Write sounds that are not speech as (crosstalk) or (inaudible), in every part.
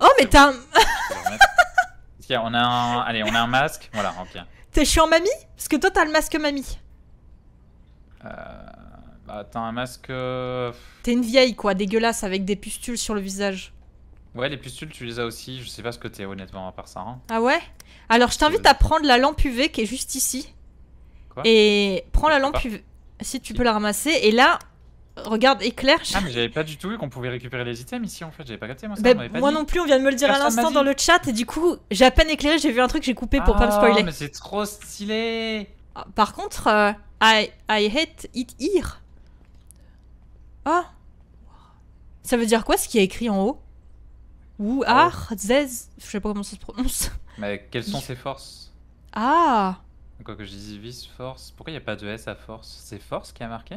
Oh, mais t'as un... bon, (laughs) on a un... Allez, on a un masque. Voilà, ok. T'es chiant mamie? Parce que toi, t'as le masque mamie. Euh... Bah, t'as un masque... euh, T'es une vieille, quoi, dégueulasse, avec des pustules sur le visage. Ouais, les pustules, tu les as aussi. Je sais pas ce que t'es, honnêtement, à part ça. hein. Ah ouais? Alors, je t'invite à prendre la lampe UV qui est juste ici. Quoi? Et prends la Je lampe pas. UV. Si tu Si. peux la ramasser. Et là, regarde, éclaire. Ah, mais j'avais pas du tout vu qu'on pouvait récupérer les items ici, en fait. J'avais pas capté, moi, ça. Bah, on moi dit. non plus, on vient de me le dire à Personne l'instant dans le chat. Et du coup, j'ai à peine éclairé, j'ai vu un truc, j'ai coupé pour pas me Ah, spoiler. mais c'est trop stylé Ah, Par contre, euh, I, I hate it here. Ah Ça veut dire quoi ce qui est écrit en haut? Ou ar, zez, je sais pas comment ça se prononce. Mais quelles sont ses forces? Ah Quoi que je dise vis, force. Pourquoi il n'y a pas de S à force? C'est force qui a marqué?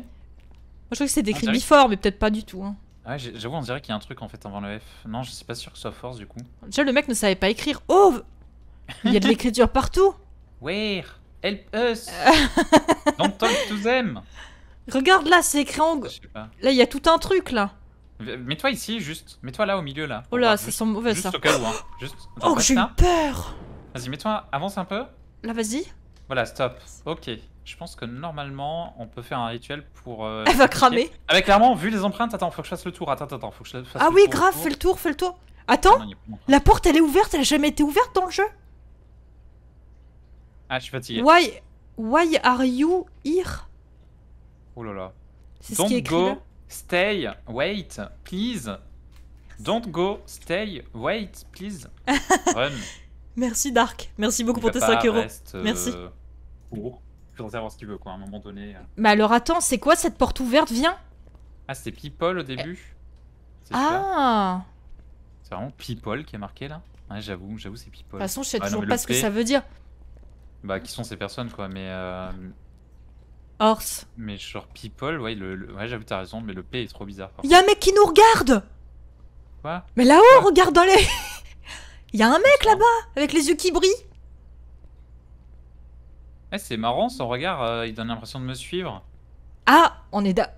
Je crois que c'est écrit dirait- before, mais peut-être pas du tout. hein. Ouais, j'avoue, on dirait qu'il y a un truc en fait avant le F. Non, je suis pas sûr que ce soit force du coup. Déjà, le mec ne savait pas écrire. Oh Il y a de l'écriture partout (laughs) Where Help us (laughs) Don't talk to them Regarde là, c'est écrit en. Là, il y a tout un truc là. Mets-toi ici, juste. Mets-toi là au milieu là. Oh là, ça juste- sent mauvais Juste ça. au cas où, hein. Juste. Oh, j'ai eu peur Vas-y, mets-toi, avance un peu. Là, vas-y. Voilà, stop. Ok. Je pense que normalement, on peut faire un rituel pour. euh, Elle va cramer. Ah, mais clairement, vu les empreintes, attends, faut que je fasse le tour. Attends, attends, faut que je fasse Ah le oui, tour grave, fais le tour, fais le tour. Attends, Non, la porte elle est ouverte, elle a jamais été ouverte dans le jeu. Ah, je suis fatigué. Why, why are you here? Oh là là. Ce Don't qui est écrit go, là. stay, wait, please. Don't go, stay, wait, please. (laughs) Run. Merci Dark, merci beaucoup pour tes 5 euros. Merci. Il faudrait savoir ce qu'il veut, quoi, à un moment donné. Mais alors attends, c'est quoi cette porte ouverte Viens. Ah, c'était People au début? Ah C'est vraiment People qui est marqué là? Ouais, j'avoue, j'avoue, c'est De People. toute façon, je sais Ah, toujours pas ce que ça veut dire. Bah, qui sont ces personnes, quoi, mais. euh, Horse. Mais genre People, ouais, le, le- ouais j'avoue, t'as raison, mais le P est trop bizarre. par Il y a un mec qui nous regarde Quoi? Mais là-haut, regarde dans les. (laughs) Il y a un mec là-bas avec les yeux qui brillent. Eh, c'est marrant, son regard, euh, il donne l'impression de me suivre. Ah, on est da.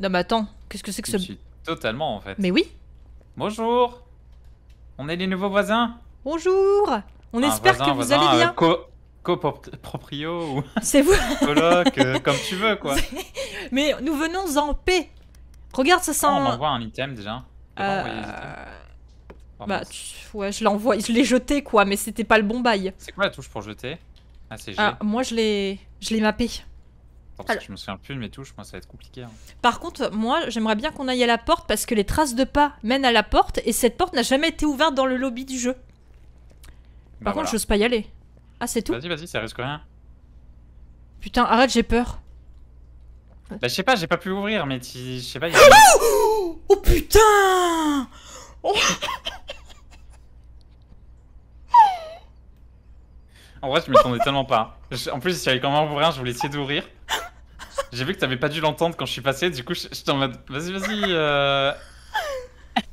Non mais attends, qu'est-ce que c'est que Je ce. suis totalement, en fait. Mais oui. Bonjour On est les nouveaux voisins Bonjour. On Un espère voisin, que vous allez euh, bien. co coproprio ou (laughs) C'est vous. (laughs) coloc, euh, comme tu veux, quoi. (laughs) Mais nous venons en paix. Regarde, ça sent. Ah, on envoie un item déjà. Euh. Oh, Bah, tu- ouais, je l'envoie, je l'ai jeté quoi, mais c'était pas le bon bail. C'est quoi la touche pour jeter? Ah, c'est G. Ah, moi je l'ai, je l'ai mappé. Attends, parce alors- que je me souviens plus de mes touches, moi ça va être compliqué. hein. Par contre, moi j'aimerais bien qu'on aille à la porte parce que les traces de pas mènent à la porte et cette porte n'a jamais été ouverte dans le lobby du jeu. Bah, Par contre, voilà. j'ose pas y aller. Ah, c'est tout? Vas-y, vas-y, ça risque rien. Putain, arrête, j'ai peur. Bah, je sais pas, j'ai pas pu ouvrir, mais tu- je sais pas. y a- Oh putain En vrai, je m'y attendais tellement pas. Je- En plus, si j'avais quand même ouvrir, je voulais essayer d'ouvrir. J'ai vu que t'avais pas dû l'entendre quand je suis passé, du coup, je- j'étais en mode, vas-y, vas-y. euh, (laughs)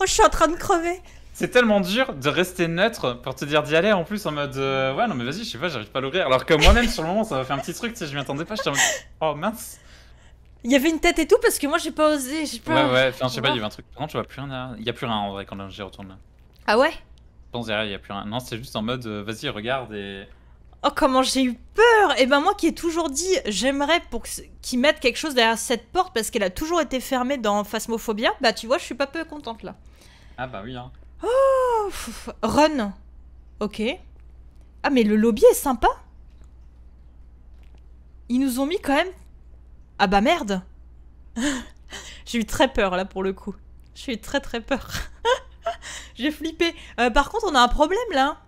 Oh, je suis en train de crever. C'est tellement dur de rester neutre pour te dire d'y aller en plus en mode euh, ouais non mais vas-y je sais pas j'arrive pas à l'ouvrir alors que moi-même sur le moment ça m'a fait un petit truc tu sais je m'y attendais pas j'étais en mode oh mince Il y avait une tête et tout parce que moi j'ai pas osé, j'ai ouais ouais enfin je sais pas il y avait un truc par contre je vois plus rien là. il y a plus rien en vrai quand j'y retourne là Ah ouais? Pense derrière il y a plus rien non c'est juste en mode euh, vas-y regarde et Oh comment j'ai eu peur Et ben moi qui ai toujours dit j'aimerais pour qu'ils mettent quelque chose derrière cette porte parce qu'elle a toujours été fermée dans Phasmophobia, bah tu vois je suis pas peu contente là. ah bah oui hein Oh, Run. Ok. Ah mais le lobby est sympa. Ils nous ont mis quand même... Ah bah merde. (laughs) J'ai eu très peur là pour le coup. J'ai eu très très peur. (laughs) J'ai flippé. Euh, par contre on a un problème là.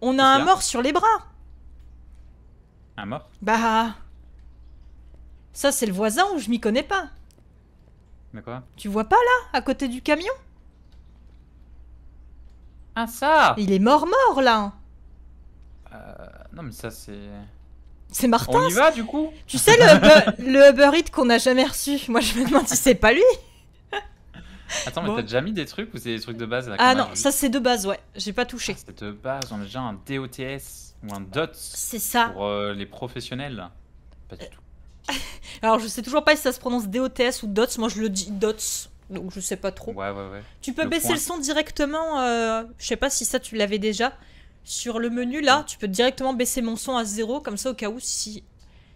On a un mort sur les bras. un mort Bah... Ça c'est le voisin ou je m'y connais pas. mais quoi? Tu vois pas là, à côté du camion? Ah ça Il est mort mort là. Euh, non mais ça c'est C'est Martin. on y va du coup? Tu sais le Uber, le Uber Eats qu'on n'a jamais reçu Moi je me demande si c'est pas lui. Attends mais Bon. t'as déjà mis des trucs ou c'est des trucs de base là Ah non, ça c'est de base, ouais. J'ai pas touché. Ah, c'est de base on a déjà un DOTS ou un DOTS C'est ça. pour euh, les professionnels pas du tout (laughs) Alors je sais toujours pas si ça se prononce DOTS ou DOTS. Moi je le dis DOTS. Donc je sais pas trop. Ouais, ouais, ouais. Tu peux Le baisser point. le son directement. euh, je sais pas si ça tu l'avais déjà. Sur le menu là, tu peux directement baisser mon son à zéro, comme ça au cas où si.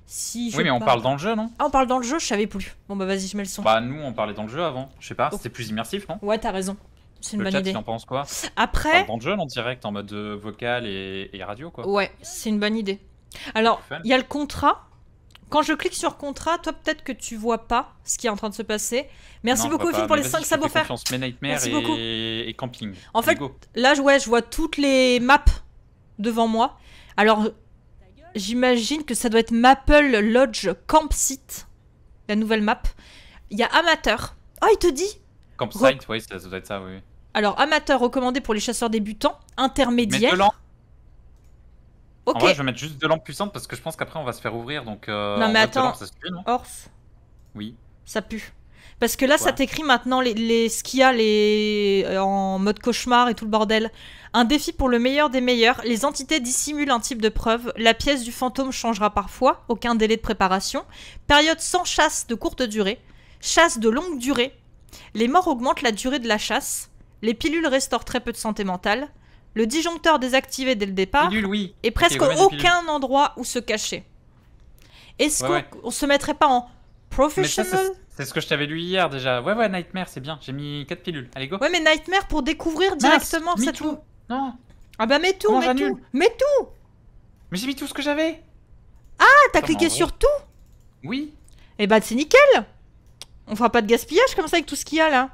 Si je Oui, mais on parle- dans le jeu, non Ah, on parle dans le jeu, je savais plus. Bon bah vas-y, je mets le son. Bah, nous, on parlait dans le jeu avant. Je sais pas, Oh. c'était plus immersif, non Ouais, t'as raison. C'est une Le bonne chat, idée. il en pense quoi On Après, parle Dans le jeu, en direct, en mode euh, vocal et, et radio, quoi. ouais, c'est une bonne idée. Alors, il y a le contrat. Quand je clique sur contrat, toi peut-être que tu vois pas ce qui est en train de se passer. Merci Non, beaucoup Phil pour mais les vas-y, 5 je te sabots faire. Merci et... beaucoup. et Camping. En fait, go. Là, ouais, je vois toutes les maps devant moi. Alors, j'imagine que ça doit être Maple Lodge Campsite, la nouvelle map. Il y a amateur. Oh, il te dit Campsite, ouais, ça, ça doit être ça, oui. Alors, amateur recommandé pour les chasseurs débutants, intermédiaire. de lampes. En Ok. vrai, je vais mettre juste de lampes puissantes parce que je pense qu'après, on va se faire ouvrir. Donc, euh, Non, mais attends. lampes, ça suffit, non? Ors, Oui. ça pue. Parce que là, ça t'écrit maintenant les, les, ce qu'il y a les, euh, en mode cauchemar et tout le bordel. Un défi pour le meilleur des meilleurs. Les entités dissimulent un type de preuve. La pièce du fantôme changera parfois. Aucun délai de préparation. Période sans chasse de courte durée. Chasse de longue durée. Les morts augmentent la durée de la chasse. Les pilules restaurent très peu de santé mentale. Le disjoncteur désactivé dès le départ. Pilule, oui. Et presque aucun endroit où se cacher. Est-ce Ouais, qu'on ouais. se mettrait pas en professional? C'est c'est ce que je t'avais lu hier déjà. Ouais, ouais, Nightmare, c'est bien. J'ai mis 4 pilules. Allez, go. Ouais, mais Nightmare pour découvrir directement me too. Non. Ah bah mets tout, Comment mets tout, mets tout Mais j'ai mis tout ce que j'avais. Ah, t'as cliqué mais sur tout Oui. Et bah c'est nickel On fera pas de gaspillage comme ça avec tout ce qu'il y a là.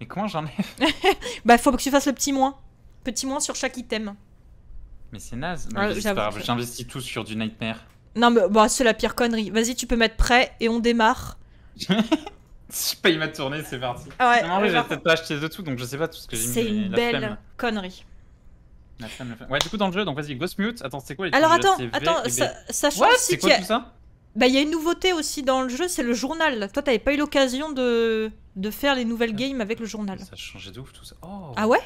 Et comment j'en ai (laughs) Bah faut que tu fasses le petit moins. Petit moins sur chaque item. Mais c'est naze. Mais c'est J'investis tout sur du Nightmare. Non mais bah c'est la pire connerie. Vas-y, tu peux mettre prêt et on démarre. Si je paye ma tournée, c'est parti. Ah ouais, Non, en vrai, j'ai peut-être pas acheté de tout, donc je sais pas tout ce que j'ai mis. C'est une belle flemme. connerie. La flemme, la flemme. Ouais, du coup, dans le jeu, donc vas-y, Ghost Mute. Attends, c'est quoi les Alors attends, attends, ça, sachant What aussi C'est quoi y a... tout ça? Bah il y a une nouveauté aussi dans le jeu, c'est le journal. Toi t'avais pas eu l'occasion de... de faire les nouvelles games avec le journal. Ça a changé de ouf tout ça. Oh. Ah ouais?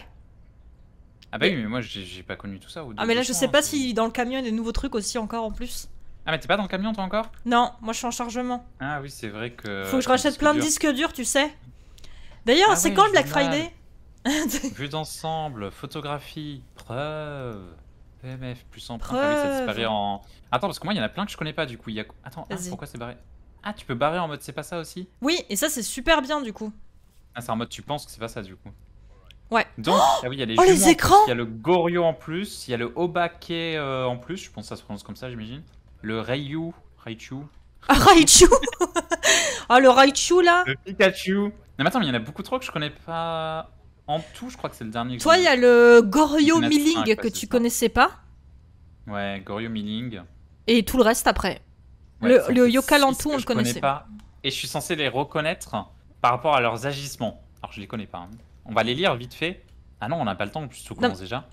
Ah bah oui, mais moi j'ai pas connu tout ça. au Ah mais là je sais hein, pas c'est- si dans le camion il y a des nouveaux trucs aussi encore en plus. Ah mais t'es pas dans le camion toi encore? Non, moi je suis en chargement. Ah oui, c'est vrai que. Faut que je rachète plein de disques durs, tu sais. D'ailleurs, Ah c'est quand le Black. Friday? (laughs) Vue d'ensemble, photographie, preuve. PMF plus en Ah oui, ça Preuve. disparaît en. Attends, parce que moi il y en a plein que je connais pas du coup. Il y a... Attends, ah, pourquoi c'est barré? Ah, tu peux barrer en mode c'est pas ça aussi? Oui, et ça c'est super bien du coup. Ah, c'est en mode tu penses que c'est pas ça du coup. Ouais. Donc, ah oui, il y a les Oh, les écrans Il y a le Goryo en plus, il y a le Obake euh, en plus, je pense que ça se prononce comme ça, j'imagine. Le Ryu, Raichu. Ah, Raichu (laughs) Ah, le Raichu là Le Pikachu. Non, mais attends, mais il y en a beaucoup trop que je connais pas. En tout, je crois que c'est le dernier. que Toi, il y a le Goryo Il y en a Milling que tu ça. connaissais pas. Ouais, Goryo Milling. Et tout le reste après. Ouais, Le- le Yokalantu, on le je connais connaissait. pas. Et je suis censé les reconnaître par rapport à leurs agissements. Alors, je les connais pas. hein. On va les lire vite fait. Ah non, on n'a pas le temps en plus, tout commence déjà.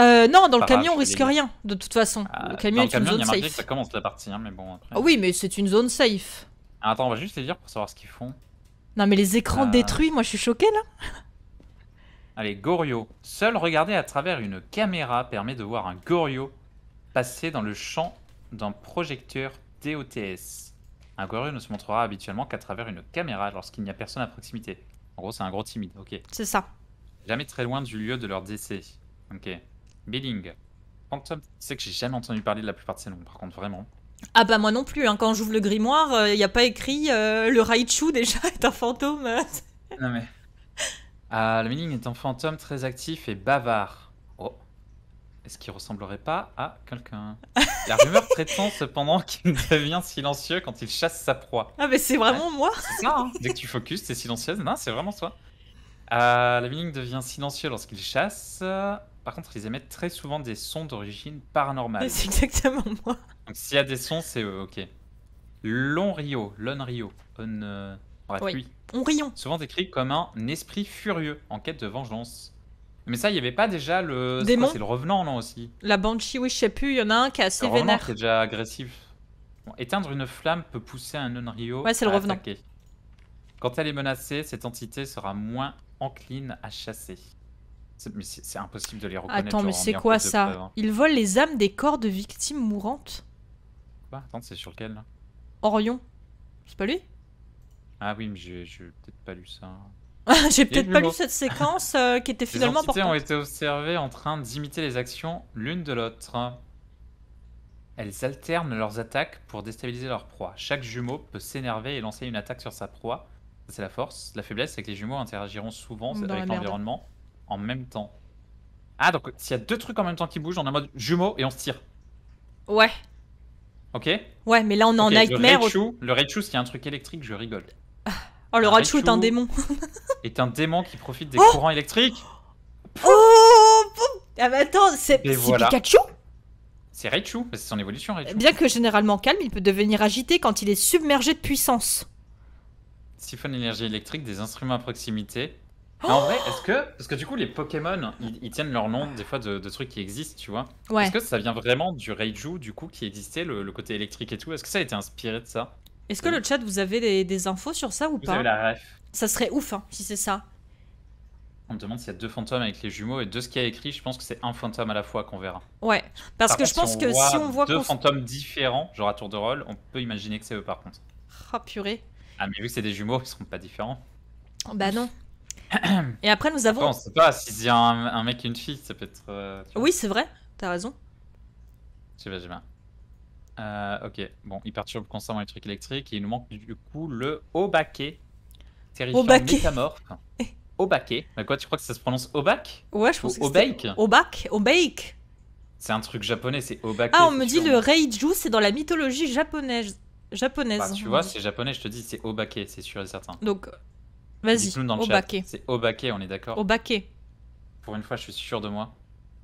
Euh, non, dans le camion, on risque les- rien, de toute façon. Ah, le camion est une zone a marqué que safe. ça commence la partie, hein, mais bon, après. Ah oui, mais c'est une zone safe. Ah, Attends, on va juste les lire pour savoir ce qu'ils font. Non, mais les écrans Euh. détruits, moi je suis choquée là. Allez, Goryo. Seul regarder à travers une caméra permet de voir un Goryo passer dans le champ d'un projecteur DOTS. Un Goryo ne se montrera habituellement qu'à travers une caméra lorsqu'il n'y a personne à proximité. En gros, c'est un gros timide, ok. C'est ça. Jamais très loin du lieu de leur décès. Ok. Billing. Phantom, tu sais que j'ai jamais entendu parler de la plupart de ces noms, par contre, vraiment. Ah bah moi non plus, hein. quand j'ouvre le grimoire, il n'y a pas écrit euh, le Raichu (laughs) déjà est un fantôme. Non mais. Ah, le Milling est un fantôme très actif et bavard. Oh. Est-ce qu'il ressemblerait pas à quelqu'un? La rumeur (laughs) prétend cependant qu'il devient silencieux quand il chasse sa proie. ah mais c'est vraiment moi? C'est ça, hein Dès que tu focuses, t'es silencieuse. Non, c'est vraiment toi. Euh, le Milling devient silencieux lorsqu'il chasse. Par contre, ils émettent très souvent des sons d'origine paranormale. C'est exactement (laughs) moi. Donc s'il y a des sons, c'est eux, ok. Long Rio, Lon Rio. On, euh, Bref, Oui. lui. On rion. souvent décrit comme un esprit furieux en quête de vengeance. Mais ça, il n'y avait pas déjà le. c'est Démon C'est le revenant, non aussi? La Banshee, oui, je sais plus, il y en a un qui est assez Le revenant vénère. qui est déjà agressif. Bon, éteindre une flamme peut pousser un non-rio Ouais, c'est le à revenant. attaquer. Quand elle est menacée, cette entité sera moins encline à chasser. Mais c'est impossible de les reconnaître. Attends, mais c'est quoi ça hein. Il vole les âmes des corps de victimes mourantes Quoi? Attends, c'est sur lequel là? Orion. C'est pas lui? Ah oui, mais j'ai peut-être pas lu ça. (laughs) J'ai peut-être pas lu cette séquence euh, qui était Les finalement entités ont été observées en train d'imiter les actions l'une de l'autre. Elles alternent leurs attaques pour déstabiliser leur proie. Chaque jumeau peut s'énerver et lancer une attaque sur sa proie. C'est la force. La faiblesse, c'est que les jumeaux interagiront souvent Dans avec l'environnement en même temps. Ah, donc s'il y a deux trucs en même temps qui bougent, on est en mode jumeaux et on se tire. Ouais, Ok ouais, mais là on est en nightmare. Le Raichu, s'il y a un truc électrique, je rigole. Oh, le Raichu est un démon. (laughs) Est un démon qui profite des Oh courants électriques. Oh boum. Ah mais attends, c'est Et c'est voilà. Pikachu? C'est Raichu, c'est son évolution Raichu. Bien que généralement calme, il peut devenir agité quand il est submergé de puissance. Siphonne l'énergie électrique des instruments à proximité. En vrai, est-ce que. Parce que du coup, les Pokémon, ils, ils tiennent leur nom des fois de, de trucs qui existent, tu vois. Ouais. Est-ce que ça vient vraiment du Raiju, du coup, qui existait, le, le côté électrique et tout? Est-ce que ça a été inspiré de ça? Est-ce que le chat, vous avez des, des infos sur ça ou Vous pas? avez la ref. Ça serait ouf hein, si c'est ça. On me demande s'il y a deux fantômes avec les jumeaux, et de ce qu'il y a écrit, je pense que c'est un fantôme à la fois qu'on verra. Ouais, parce Par que contre, je pense que si on voit deux qu'on... fantômes différents, genre à tour de rôle, on peut imaginer que c'est eux par contre. Ah purée. Ah, mais vu que c'est des jumeaux, ils seront pas différents. Bah non. Et après nous avons... Bon, on sait pas, s'il y a un, un mec et une fille, ça peut être. euh. Oui c'est vrai, t'as raison. Je sais pas, je sais pas. Euh, ok, bon, il perturbe constamment les trucs électriques et il nous manque du coup le Obake. Terrifiant Obake. métamorphe. Obake. Bah quoi, tu crois que ça se prononce Obak Ouais, je Ou pense que c'était- Obake Obak Obake C'est un truc japonais, c'est Obake. Ah, on me dit le Reiju, c'est dans la mythologie japonaise. Japonaise. Bah, tu vois, c'est japonais, je te dis, c'est Obake, c'est sûr et certain. Donc, vas-y, Obake. C'est Obake, on est d'accord Obake. Pour une fois, je suis sûr de moi.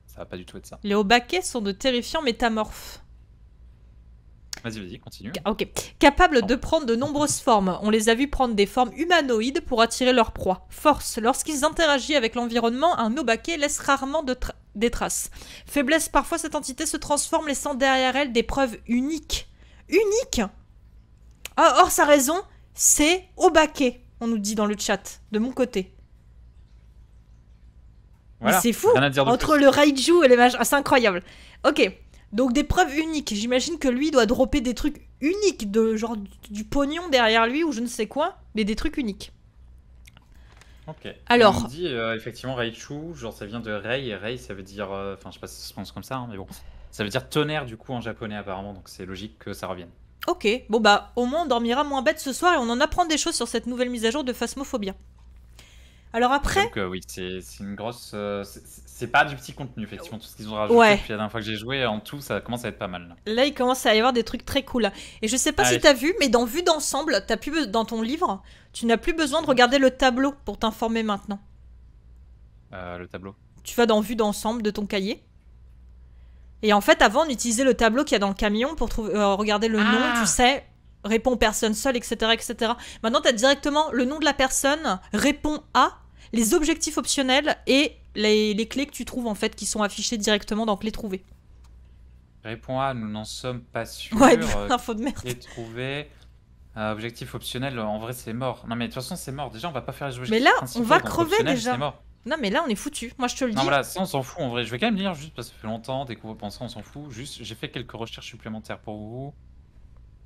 Ça va pas du tout être ça. Les Obake sont de terrifiants métamorphes. Vas-y, vas-y, continue. Ok. Capables de prendre de nombreuses formes. On les a vus prendre des formes humanoïdes pour attirer leur proie. Force. Lorsqu'ils interagissent avec l'environnement, un Obake laisse rarement de tra- des traces. Faiblesse. Parfois, cette entité se transforme, laissant derrière elle des preuves uniques. Uniques? Ah, Or, sa raison, c'est Obake. On nous dit dans le chat, de mon côté. Voilà, c'est fou Entre plus. le Raiju et les machins, ah, c'est incroyable. Ok, donc des preuves uniques. J'imagine que lui doit dropper des trucs uniques, de genre du, pognon derrière lui ou je ne sais quoi, mais des trucs uniques. Ok. Alors- On dit euh, effectivement Raichu, genre ça vient de Rei, et Rei ça veut dire. euh, Enfin, je sais pas si ça se prononce comme ça, hein, mais bon. Ça veut dire tonnerre du coup en japonais apparemment, donc c'est logique que ça revienne. Ok, bon bah au moins on dormira moins bête ce soir et on en apprend des choses sur cette nouvelle mise à jour de Phasmophobia. Alors après, Donc euh, oui, c'est une grosse. euh, c'est- pas du petit contenu, effectivement, tout ce qu'ils ont rajouté Ouais. depuis la dernière fois que j'ai joué, en tout, ça commence à être pas mal. là. il commence à y avoir des trucs très cool. Et je sais pas si t'as vu, mais dans Vue d'ensemble, t'as plus be- dans ton livre, tu n'as plus besoin de regarder le tableau pour t'informer maintenant. Euh, le tableau. tu vas dans vue d'ensemble de ton cahier. Et en fait, avant, on utilisait le tableau qu'il y a dans le camion pour trouver, euh, regarder le nom, Ah. tu sais, répond aux personnes seules, etc. etc. Maintenant, tu as directement le nom de la personne, répond à, les objectifs optionnels et les, les clés que tu trouves, en fait, qui sont affichées directement dans Clés trouvées. Réponds à, nous n'en sommes pas sûrs. Ouais, (laughs) euh, info de merde. clé trouvée. Euh, objectif optionnel, en vrai c'est mort. Non mais de toute façon c'est mort. Déjà on va pas faire les objectifs Mais là, on va crever déjà. c'est mort. Non, mais là, on est foutu. Moi, je te le dis. Non voilà, ça on s'en fout en vrai. Je vais quand même lire juste parce que ça fait longtemps, découvre penser, on s'en fout. Juste, j'ai fait quelques recherches supplémentaires pour vous.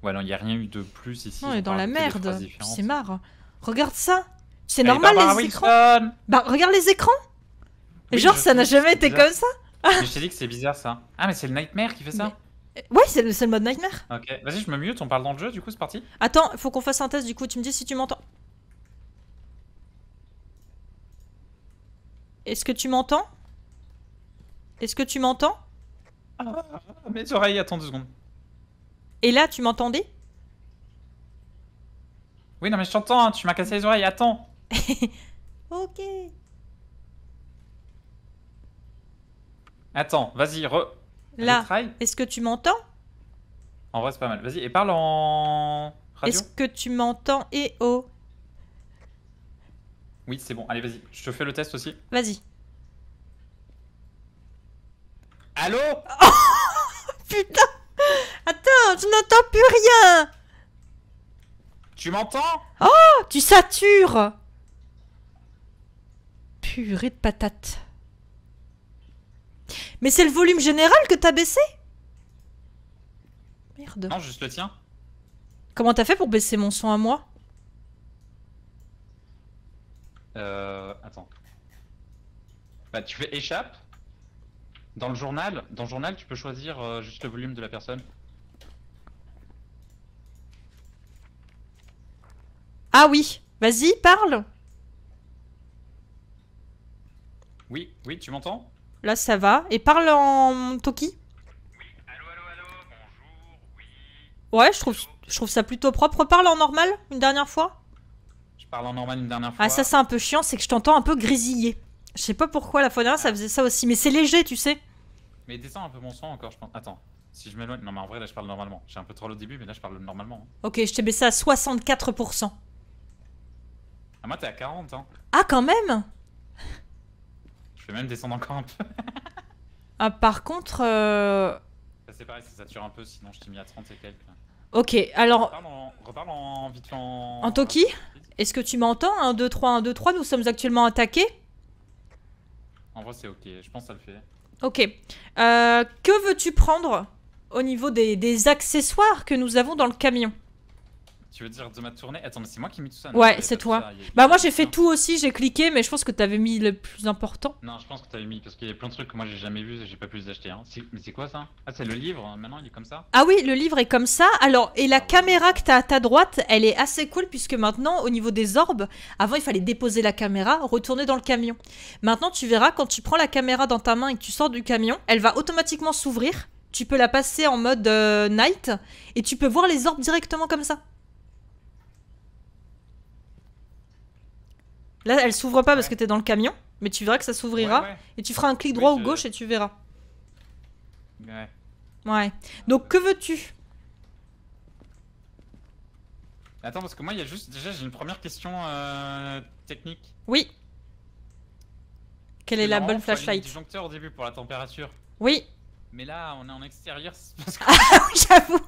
Ouais non, il y a rien eu de plus ici. on est dans la merde. C'est marre. Regarde ça. C'est Allez, normal, Barbara les écrans. Wilson Bah, regarde les écrans. Oui, Genre, ça n'a jamais été bizarre. comme ça. Mais je t'ai dit que c'est bizarre ça. Ah mais c'est le Nightmare qui fait ça Ouais, c'est le, le mode Nightmare. Ok, vas-y je me mute, on parle dans le jeu du coup c'est parti Attends, faut qu'on fasse un test du coup. Tu me dis si tu m'entends. Est-ce que tu m'entends? Est-ce que tu m'entends? Ah, Mes oreilles, attends deux secondes. Et là, tu m'entendais? Oui non mais je t'entends, hein, tu m'as cassé les oreilles, attends. (laughs) Ok. Attends, vas-y, re... Là, est-ce que tu m'entends? En vrai c'est pas mal, vas-y, et parle en... Radio. Est-ce que tu m'entends? Et oh, Oui c'est bon, allez vas-y, je te fais le test aussi. vas-y. Allô? (laughs) Putain Attends, je n'entends plus rien Tu m'entends? Oh, tu satures Purée de patates. Mais c'est le volume général que t'as baissé? Merde. Non, juste le tien. Comment t'as fait pour baisser mon son à moi? Euh, attends. Bah, tu fais échappe. Dans le journal, dans le journal, tu peux choisir euh, juste le volume de la personne. Ah oui, vas-y, parle. Oui, oui, tu m'entends? Là, ça va. Et parle en Toki. Allô, allô, allô, bonjour, oui. Ouais, je trouve, je trouve ça plutôt propre. Parle en normal une dernière fois. Je parle en normal une dernière fois. Ah, ça, c'est un peu chiant, c'est que je t'entends un peu grésiller. Je sais pas pourquoi la fois dernière ça faisait ça aussi, mais c'est léger, tu sais. Mais descends un peu mon son encore, je pense. Attends, si je m'éloigne. Non, mais en vrai, là, je parle normalement. J'ai un peu trop au début, mais là, je parle normalement. Ok, je t'ai baissé à 64%. Ah, moi, t'es à 40, hein. Ah, quand même? Je vais même descendre encore un peu. Ah, par contre... euh, Ça, c'est pareil, ça sature un peu, sinon je t'ai mis à 30 et quelques. Ok, alors, Reparle en, en vite fait en. En Toki est-ce que tu m'entends? 1, 2, 3, 1, 2, 3, nous sommes actuellement attaqués. En vrai, c'est ok, je pense que ça le fait. Ok. Euh, que veux-tu prendre au niveau des, des accessoires que nous avons dans le camion? Tu veux dire de ma tournée? Attends, mais c'est moi qui ai mis tout ça. Ouais, c'est toi. ça, Bah moi j'ai fait tout aussi, j'ai cliqué, mais je pense que t'avais mis le plus important. Non, je pense que t'avais mis parce qu'il y a plein de trucs que moi j'ai jamais vu et j'ai pas pu les acheter. Hein. Mais c'est quoi ça? Ah, c'est le livre, hein, maintenant il est comme ça? Ah oui, le livre est comme ça. Alors, et la caméra que t'as à ta droite, elle est assez cool puisque maintenant, au niveau des orbes, avant il fallait déposer la caméra, retourner dans le camion. Maintenant, tu verras, quand tu prends la caméra dans ta main et que tu sors du camion, elle va automatiquement s'ouvrir. Tu peux la passer en mode euh, night et tu peux voir les orbes directement comme ça. Là, elle s'ouvre pas parce que t'es dans le camion, mais tu verras que ça s'ouvrira et tu feras un clic droit ou gauche et tu verras. ouais. ouais. Donc, que veux-tu? Attends, parce que moi il y a juste. Déjà, j'ai une première question euh, technique. Oui. Quelle est la bonne flashlight? disjoncteur au début pour la température. Oui, Mais là, on est en extérieur, parce (laughs) que. j'avoue.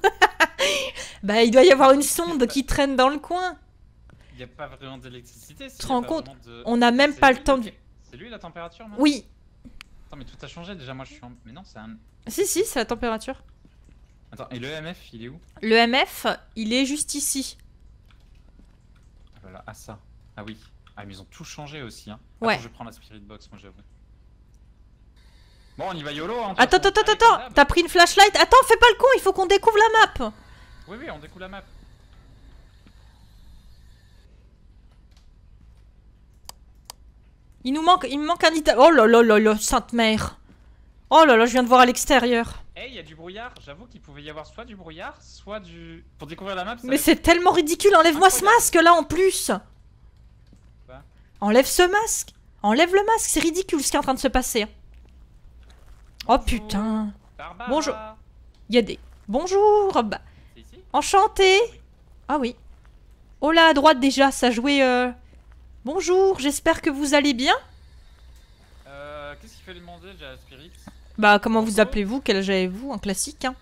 (laughs) bah, il doit y avoir une sonde qui traîne dans le coin. Il n'y a pas vraiment d'électricité. s'il te rends compte de- On n'a même pas le temps du. C'est lui la température non Oui. Attends, mais tout a changé déjà. Moi je suis en. Mais non, c'est un. Si, si, c'est la température. Attends, et le MF il est où? Le MF, il est juste ici. Ah, voilà. Ah, ça. Ah oui. Ah, mais ils ont tout changé aussi. Hein. Ouais. Je prends la Spirit Box, moi j'avoue. Bon, on y va YOLO. Hein, de Attends, attends, attends, attends. T'as pris une flashlight? Attends, fais pas le con, il faut qu'on découvre la map. Oui, oui, on découle la map. Il nous manque, il me manque un item. Oh là là là là, sainte mère. Oh là là, je viens de voir à l'extérieur. Eh, il y a du brouillard. J'avoue qu'il pouvait y avoir soit du brouillard, soit du. Pour découvrir la map, Mais c'est tellement ridicule, enlève-moi ce masque là en plus. Enlève ce masque. Enlève le masque, c'est ridicule ce qui est en train de se passer. Oh Bonjour. putain. Barbara. Bonjour. Il y a des. Bonjour. Bah, ici? Enchanté. Ah oui. Oh là à droite déjà, ça jouait. euh, Bonjour, j'espère que vous allez bien. Euh, qu'est-ce qu'il fallait demander déjà à Spirit Bah comment vous appelez-vous? Quel âge avez-vous? Un classique hein.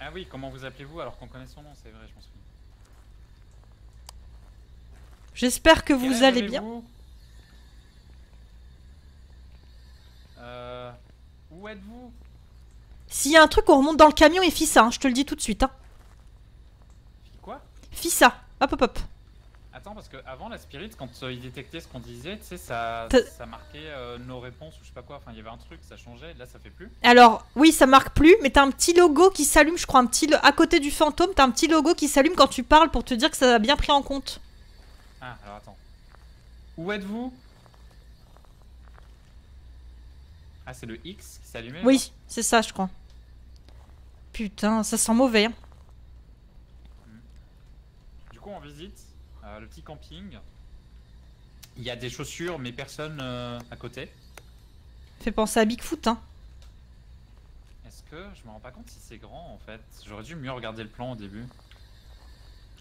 Ah oui, comment vous appelez-vous alors qu'on connaît son nom, c'est vrai, je m'en souviens. J'espère que Quel vous allez bien. Euh. Où êtes-vous? S'il y a un truc, on remonte dans le camion et fit ça, hein, je te le dis tout de suite. Hein. Quoi? Fit ça. Hop hop hop. Attends, parce que avant la Spirit, quand euh, il détectait ce qu'on disait, tu sais, ça, ça marquait euh, nos réponses ou je sais pas quoi. Enfin, il y avait un truc, ça changeait, là ça fait plus. Alors, oui, ça marque plus, mais t'as un petit logo qui s'allume, je crois, un petit à côté du fantôme, t'as un petit logo qui s'allume quand tu parles pour te dire que ça a bien pris en compte. Ah, alors attends. Où êtes-vous? Ah, c'est le X qui s'allumait Oui, c'est ça, je crois. Putain, ça sent mauvais. hein. Du coup, on visite euh, le petit camping. Il y a des chaussures, mais personne euh, à côté. Fait penser à Bigfoot, hein. Est-ce que je me rends pas compte si c'est grand en fait J'aurais dû mieux regarder le plan au début.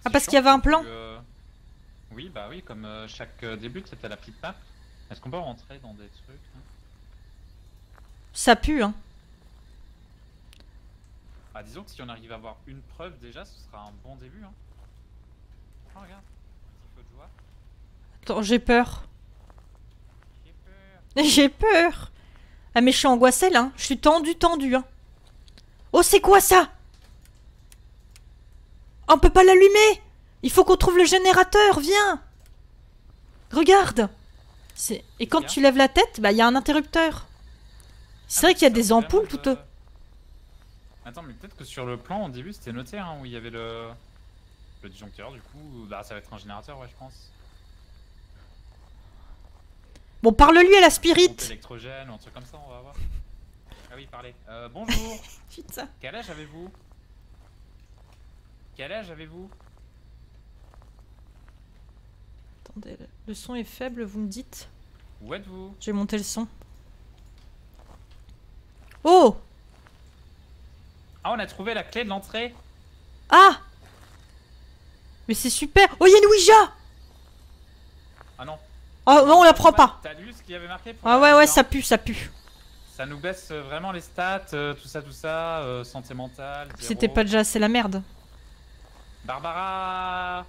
Ah, parce qu'il y avait un plan que, euh, Oui, bah oui, comme chaque début, c'était la petite map. Est-ce qu'on peut rentrer dans des trucs hein? Ça pue, hein. Ah, disons que si on arrive à avoir une preuve déjà, ce sera un bon début. Hein. Oh, regarde, petit feu de joie. Attends, j'ai peur. J'ai peur. Peur. Ah, mais je suis angoissée, là. hein. Je suis tendue, tendue, hein. Oh, c'est quoi ça? On peut pas l'allumer Il faut qu'on trouve le générateur, viens Regarde Et quand tu lèves la tête, bah il y a un interrupteur. C'est vrai qu'il y a des ampoules tout au... Attends, mais peut-être que sur le plan au début c'était noté hein, où il y avait le. Le disjoncteur, du coup, bah ça va être un générateur, ouais, je pense. Bon, parle-lui à la spirit. électrogène un truc comme ça, on va voir. Ah oui, parlez. Euh, bonjour, (laughs) Putain. quel âge avez-vous? Quel âge avez-vous? Attendez, le- son est faible, vous me dites Où êtes-vous? J'ai monté le son. Oh Ah, on a trouvé la clé de l'entrée Ah Mais c'est super Oh, il y a une Ouija Ah non. Oh, non, on la prend pas T'as lu ce qu'il y avait marqué pour Ah ouais, ouais, ça pue, ça pue. Ça nous baisse euh, vraiment les stats, euh, tout ça, tout ça, euh, santé mentale. C'était pas déjà assez la merde. Barbara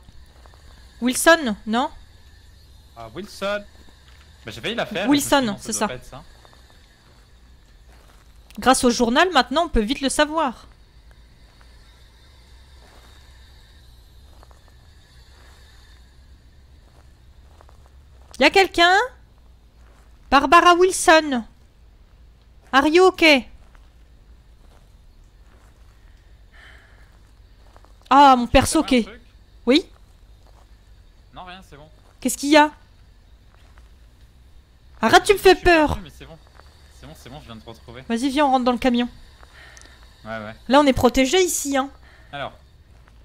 Wilson, non? Ah, Wilson Bah j'ai failli la faire. Wilson, c'est ça. Grâce au journal, maintenant, on peut vite le savoir. Y a quelqu'un? Barbara Wilson. Are you okay? Ah, mon perso, ok. Oui? Non, rien, c'est bon. Qu'est-ce qu'il y a? Arrête, tu me fais peur c'est bon. C'est bon, c'est bon, je viens de te retrouver. Vas-y, viens, on rentre dans le camion. Ouais, ouais. Là, on est protégé ici, hein. Alors,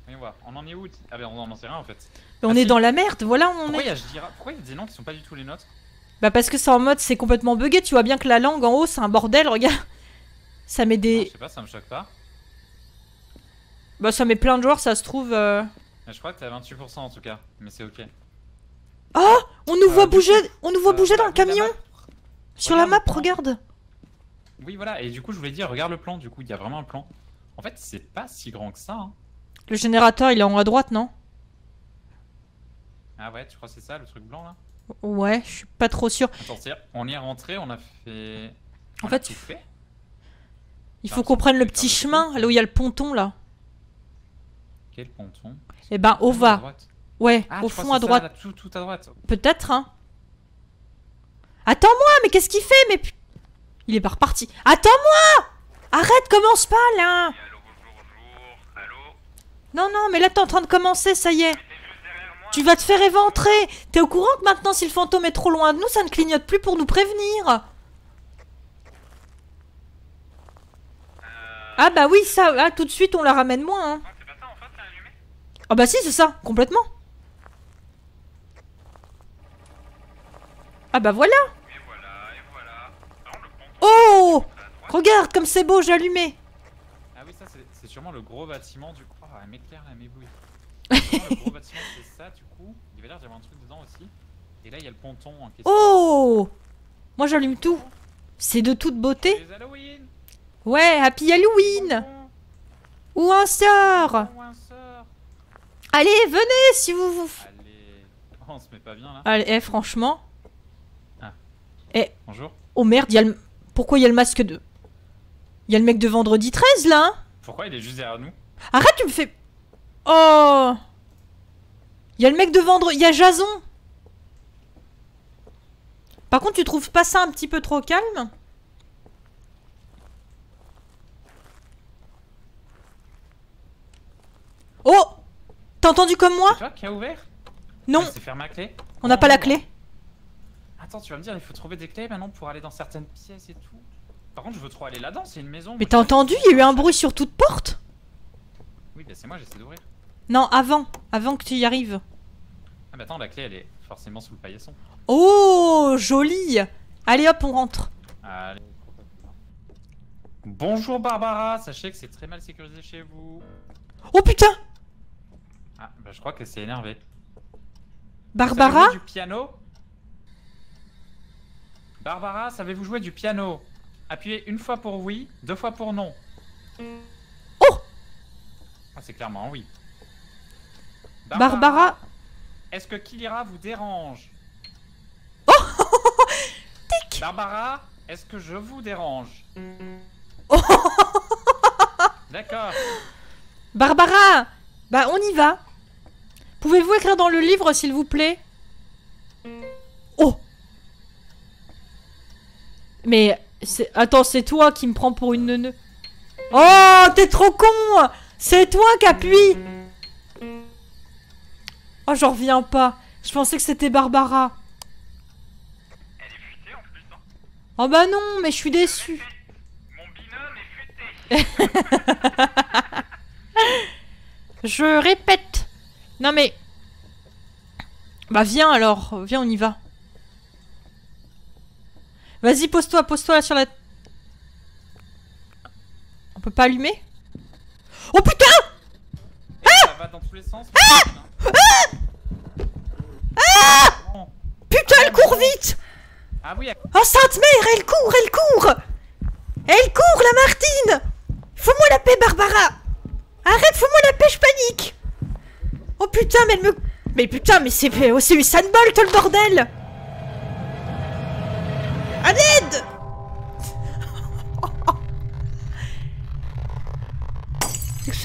voyons voir. On en est où Ah, ben on en sait rien en fait. On Ah, est si. dans la merde, voilà où on Pourquoi est. il y a je dirais- pourquoi il y a des noms qui sont pas du tout les nôtres? Bah parce que c'est en mode c'est complètement bugué, tu vois bien que la langue en haut c'est un bordel, regarde. (laughs) Ça met Non, Je des... sais pas, ça me choque pas. Bah ça met plein de joueurs, ça se trouve... euh. Mais je crois que t'es à 28% en tout cas. Mais c'est ok. Oh On nous Euh, voit bouger On nous voit Euh, bouger dans le camion. Sur la map, regarde Oui, voilà. Et du coup, je voulais dire, regarde le plan. Du coup, il y a vraiment un plan. En fait, c'est pas si grand que ça. Hein. Le générateur il est en haut à droite, non? Ah ouais, tu crois que c'est ça le truc blanc là? Ouais, je suis pas trop sûr. Attends, c'est on y est rentré, on a fait. En on fait, tout fait? Il faut qu'on prenne le petit chemin, là où il y a le ponton là. Quel ponton? Eh ben, au Ah, va. Ouais, Ah, au fond à ça, droite. là, tout, tout à droite. Peut-être, hein. Attends-moi, mais qu'est-ce qu'il fait Mais il est pas reparti. Attends-moi Arrête, commence pas là Allô, bonjour, bonjour. Allô Non, non, mais là t'es en train de commencer, ça y est. Tu vas te faire éventrer. T'es au courant que maintenant, si le fantôme est trop loin de nous, ça ne clignote plus pour nous prévenir. Ah bah oui, ça, ah, tout de suite, on la ramène moins. Hein. Ah, Ah bah si, c'est ça, complètement. Ah bah voilà. Oh. Regarde comme c'est beau, j'ai allumé. Ah oui, ça, c'est- c'est sûrement le gros bâtiment du coup. Ah, elle m'éclaire bouilles. Sûrement le gros bâtiment, c'est ça du coup. Il va l'air d'y avoir un truc dedans aussi. Et là, il y a le ponton en question. Oh Moi j'allume tout. C'est de toute beauté. Les Halloween Ouais, Happy Halloween Ou un sort. Allez, venez si vous vous... Allez. Oh, on se met pas bien là. Allez, eh, franchement. Bonjour. Oh merde, il y a le... Pourquoi il y a le masque de... Il y a le mec de vendredi 13 là hein? Pourquoi il est juste derrière nous? Arrête, tu me fais... Oh. Il y a le mec de vendredi... Il y a Jason. Par contre, tu trouves pas ça un petit peu trop calme? Oh. T'as entendu comme moi? C'est toi qui as ouvert? Non, C'est fermé à clé? On n'a pas la clé. Attends, tu vas me dire, il faut trouver des clés maintenant pour aller dans certaines pièces et tout. Par contre, je veux trop aller là-dedans, c'est une maison. Mais t'as entendu Il y a eu un bruit sur toute porte Oui, bah c'est moi, j'essaie d'ouvrir. Non, avant. Avant que tu y arrives. Ah bah attends, la clé elle est forcément sous le paillasson. Oh, joli Allez hop, on rentre. Allez. Bonjour Barbara, sachez que c'est très mal sécurisé chez vous. Oh putain Ah, bah je crois qu'elle s'est énervée. Barbara Savez-vous du piano? Barbara, savez-vous jouer du piano? Appuyez une fois pour oui, deux fois pour non. Ah, c'est clairement oui. Barbara Est-ce que Kilira vous dérange? Oh Tic Barbara, est-ce que je vous dérange? Oh D'accord. Barbara Bah, on y va. Pouvez-vous écrire dans le livre, s'il vous plaît? Oh Mais c'est attends, c'est toi qui me prends pour une neuneu. Oh, t'es trop con C'est toi qui appuie Oh, j'en reviens pas. Je pensais que c'était Barbara. Elle est futée en plus. hein. Oh bah non, mais je suis déçue. Mon binôme est futé. (laughs) Je répète. Non mais... Bah viens alors, viens on y va. Vas-y, pose-toi, pose-toi là sur la... On peut pas allumer? Oh putain Ça va dans tous les sens. Ah Putain, elle court vite Ah oui, Oh sainte mère, elle court, elle court Elle court, la Martine Fous-moi la paix, Barbara Arrête, fous-moi la paix, je panique Oh putain, mais elle me... Mais putain, mais c'est oh, c'est Usain Bolt, le bordel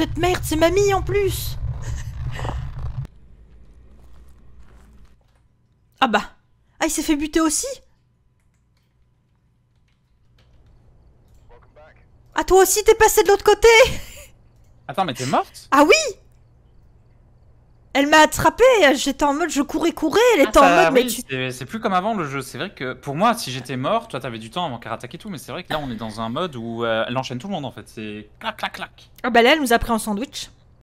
Cette merde, c'est mamie en plus. Ah bah. Ah, il s'est fait buter aussi. Ah, toi aussi, t'es passé de l'autre côté. Attends, mais t'es morte? Ah oui Elle m'a attrapé, j'étais en mode je courais, courais, elle était Ah, en ça- mode mais tu... c'est- C'est plus comme avant le jeu. C'est vrai que pour moi, si j'étais mort, toi t'avais du temps avant qu'elle attaque et tout, mais c'est vrai que là on est dans un mode où euh, elle enchaîne tout le monde en fait. C'est clac clac clac. Ah bah là, elle nous a pris en sandwich.